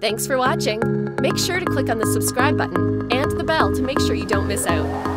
Thanks for watching. Make sure to click on the subscribe button and the bell to make sure you don't miss out.